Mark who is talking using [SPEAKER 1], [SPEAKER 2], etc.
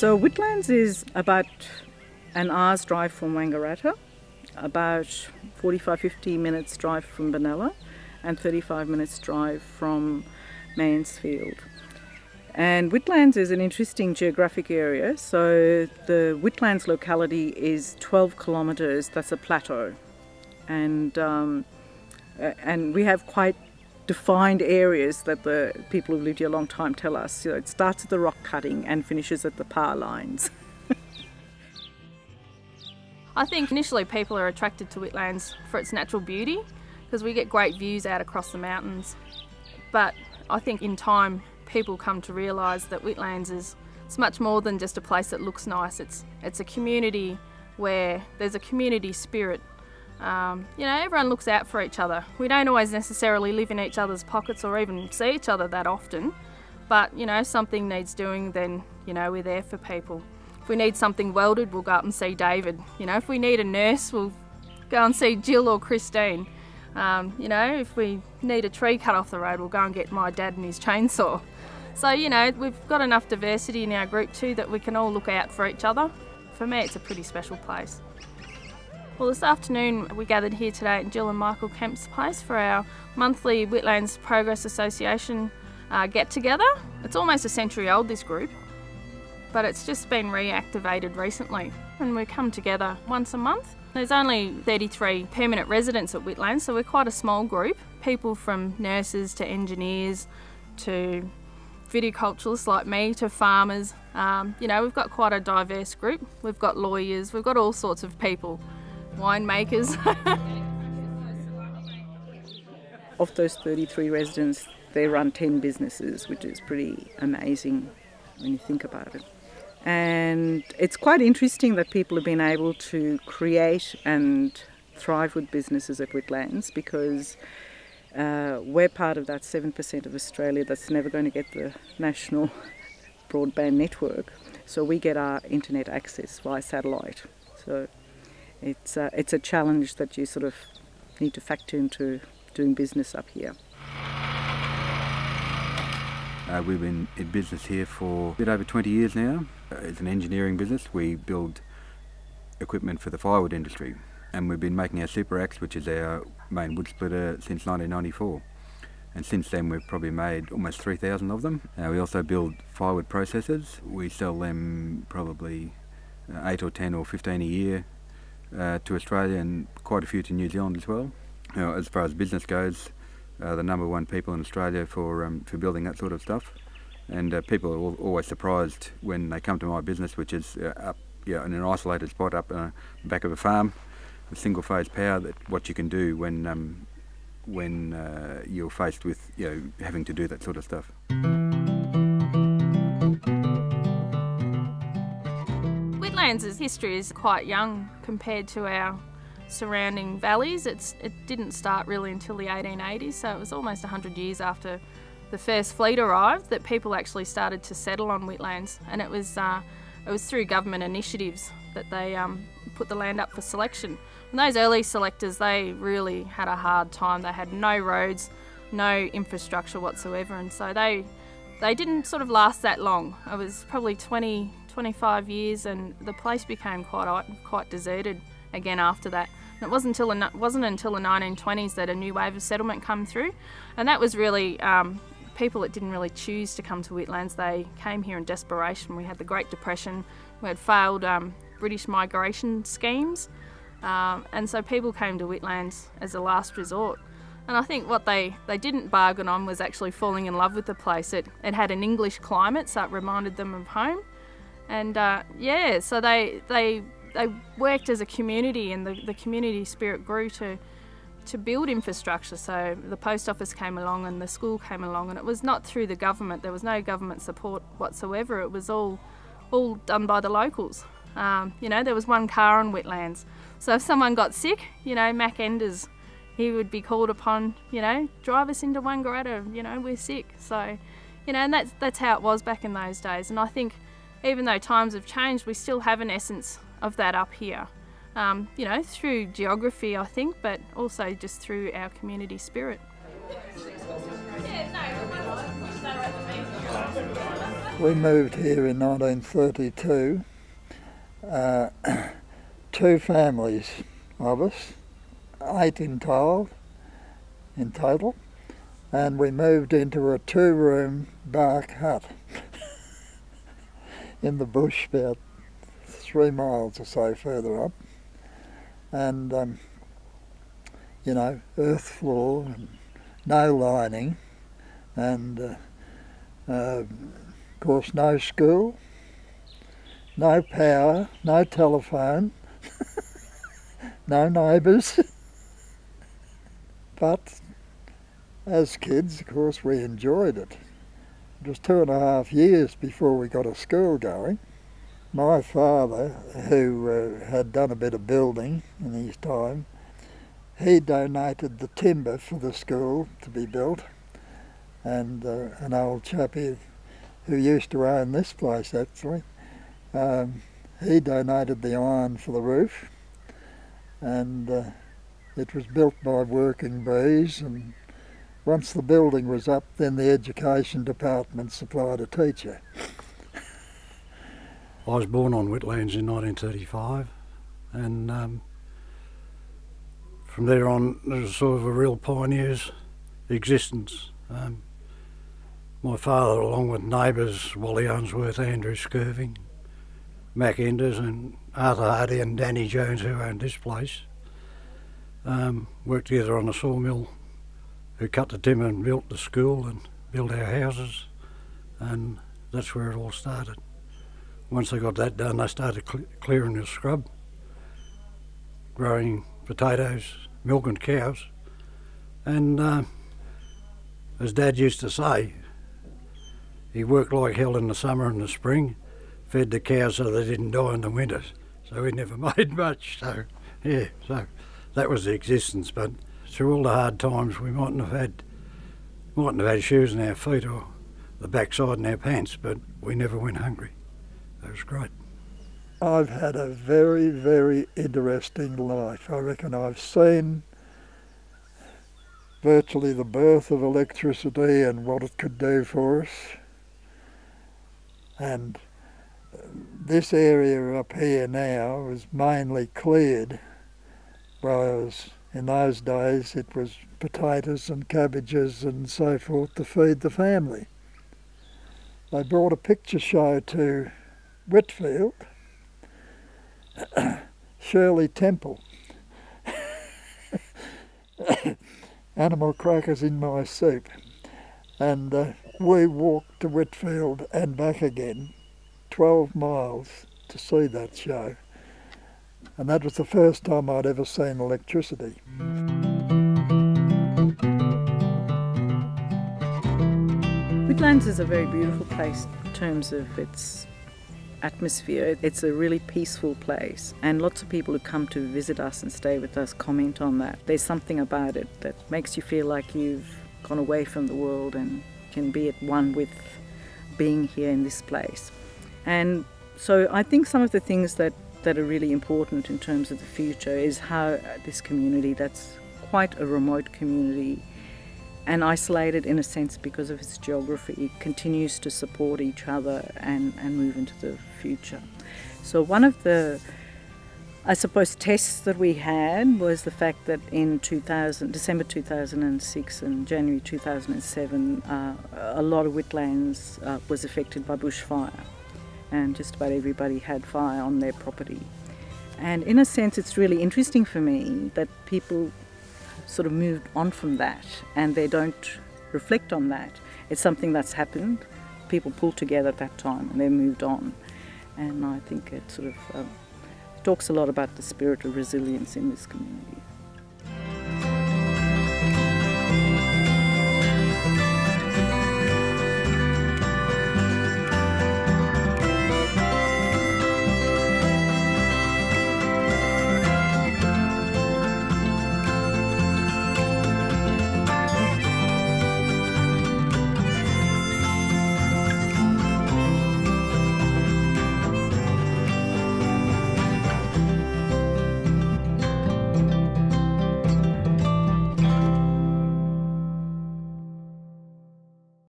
[SPEAKER 1] So Whitlands is about an hour's drive from Wangaratta, about 45-50 minutes drive from Benalla, and 35 minutes drive from Mansfield. And Whitlands is an interesting geographic area. So the Whitlands locality is 12 kilometres. That's a plateau, and um, and we have quite defined areas that the people who've lived here a long time tell us. So it starts at the rock cutting and finishes at the power lines.
[SPEAKER 2] I think initially people are attracted to Whitlands for its natural beauty because we get great views out across the mountains. But I think in time people come to realise that Whitlands is it's much more than just a place that looks nice. It's it's a community where there's a community spirit. Um, you know, everyone looks out for each other. We don't always necessarily live in each other's pockets or even see each other that often, but you know, something needs doing, then you know we're there for people. If we need something welded, we'll go up and see David. You know, if we need a nurse, we'll go and see Jill or Christine. Um, you know, if we need a tree cut off the road, we'll go and get my dad and his chainsaw. So, you know, we've got enough diversity in our group too that we can all look out for each other. For me, it's a pretty special place. Well, this afternoon we gathered here today at Jill and Michael Kemp's place for our monthly Whitlands Progress Association uh, get together. It's almost a century old, this group, but it's just been reactivated recently. And we come together once a month. There's only 33 permanent residents at Whitlands, so we're quite a small group. People from nurses to engineers to viticulturists like me to farmers. Um, you know, we've got quite a diverse group. We've got lawyers, we've got all sorts of people, winemakers.
[SPEAKER 1] of those 33 residents, they run 10 businesses, which is pretty amazing when you think about it. And it's quite interesting that people have been able to create and thrive with businesses at Whitlands because uh, we're part of that 7% of Australia that's never going to get the national broadband network. So we get our internet access via satellite. So it's, uh, it's a challenge that you sort of need to factor into doing business up here.
[SPEAKER 3] Uh, we've been in business here for a bit over 20 years now. Uh, it's an engineering business. We build equipment for the firewood industry and we've been making our Super Axe, which is our main wood splitter, since 1994. And since then we've probably made almost 3,000 of them. Uh, we also build firewood processors. We sell them probably uh, 8 or 10 or 15 a year to Australia and quite a few to New Zealand as well. as far as business goes, uh, the number one people in Australia for, um, for building that sort of stuff. And uh, people are always surprised when they come to my business, which is uh, up yeah, in an isolated spot up in the back of a farm with single phase power that what you can do when um, when uh, you're faced with you know having to do that sort of stuff.
[SPEAKER 2] Whitlands' history is quite young compared to our surrounding valleys. It's, it didn't start really until the 1880s, so it was almost 100 years after the first fleet arrived that people actually started to settle on Whitlands, and it was uh, it was through government initiatives that they um, put the land up for selection. And those early selectors, they really had a hard time. They had no roads, no infrastructure whatsoever, and so they they didn't sort of last that long. It was probably 20, 25 years, and the place became quite quite deserted again after that. And it wasn't until the, wasn't until the 1920s that a new wave of settlement come through, and that was really um, people that didn't really choose to come to Whitlands. They came here in desperation. We had the Great Depression. We had failed um, British migration schemes. Um, and so people came to Whitlands as a last resort. And I think what they, they didn't bargain on was actually falling in love with the place. It, it had an English climate, so it reminded them of home. And uh, yeah, so they, they, they worked as a community, and the, the community spirit grew to, to build infrastructure. So the post office came along and the school came along, and it was not through the government. There was no government support whatsoever. It was all, all done by the locals. Um, you know, there was one car on Whitlands. So if someone got sick, you know, Mac Enders, he would be called upon, you know, drive us into Wangaratta, you know, we're sick. So, you know, and that's, that's how it was back in those days. And I think even though times have changed, we still have an essence of that up here. Um, you know, through geography, I think, but also just through our community spirit.
[SPEAKER 4] We moved here in 1932. Uh, two families of us, eight in total, in total, and we moved into a two-room bark hut in the bush about three miles or so further up, and um, you know, earth floor and no lining, and uh, uh, of course, no school, no power, no telephone, no neighbours. but as kids, of course, we enjoyed it. Was two and a half years before we got a school going. My father, who uh, had done a bit of building in his time, he donated the timber for the school to be built. And uh, an old chappie who used to own this place actually, um, he donated the iron for the roof and uh, it was built by working bees and once the building was up then the education department supplied a teacher.
[SPEAKER 5] I was born on Whitlands in 1935 and um, from there on it was sort of a real pioneer's existence. Um, my father, along with neighbours Wally Unsworth, Andrew Skirving, Mac Enders, and Arthur Hardy and Danny Jones, who owned this place, um, worked together on the sawmill, who cut the timber and built the school and built our houses, and that's where it all started. Once they got that done, they started cl- clearing the scrub, growing potatoes, milking cows, and uh, as Dad used to say, he worked like hell in the summer and the spring, fed the cows so they didn't die in the winter. So he never made much. So, yeah, so that was the existence. But through all the hard times, we mightn't have had, mightn't have had shoes in our feet or the backside in our pants, but we never went hungry. That was great.
[SPEAKER 4] I've had a very, very interesting life. I reckon I've seen virtually the birth of electricity and what it could do for us and this area up here now was mainly cleared, whereas in those days it was potatoes and cabbages and so forth to feed the family. They brought a picture show to Whitfield, Shirley Temple, animal crackers in my soup, and uh, we walked to Whitfield and back again, 12 miles to see that show. And that was the first time I'd ever seen electricity.
[SPEAKER 1] Whitlands is a very beautiful place in terms of its atmosphere. It's a really peaceful place, and lots of people who come to visit us and stay with us comment on that. There's something about it that makes you feel like you've gone away from the world and can be at one with being here in this place. And so I think some of the things that, that are really important in terms of the future is how this community, that's quite a remote community and isolated in a sense because of its geography, continues to support each other and, and move into the future. So one of the I suppose tests that we had was the fact that in 2000, December 2006 and January 2007, uh, a lot of Whitlands uh, was affected by bushfire, and just about everybody had fire on their property. And in a sense, it's really interesting for me that people sort of moved on from that and they don't reflect on that. It's something that's happened. People pulled together at that time and they moved on. And I think it sort of um, talks a lot about the spirit of resilience in this community.